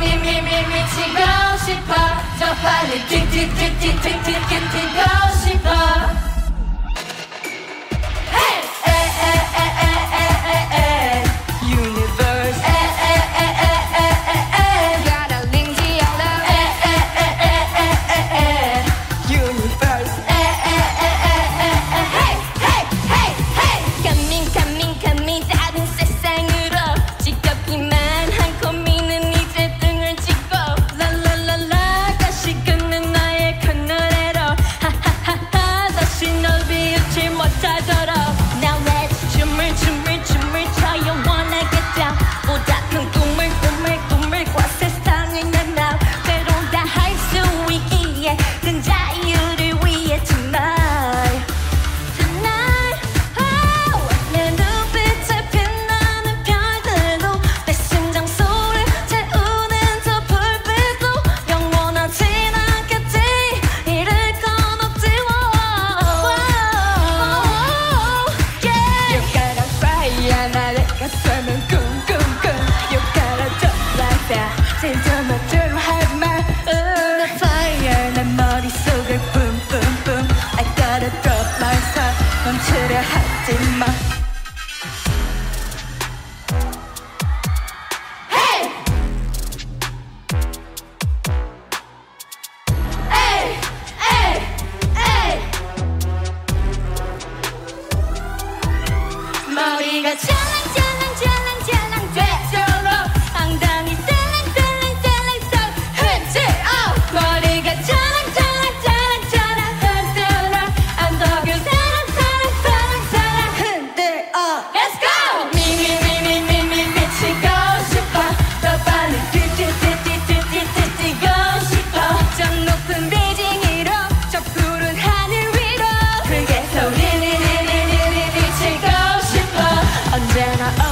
미미미미 미치고 싶어 저 빨리 틱틱틱틱틱틱틱 틱고 싶어 I thought I 그래 하지마. then I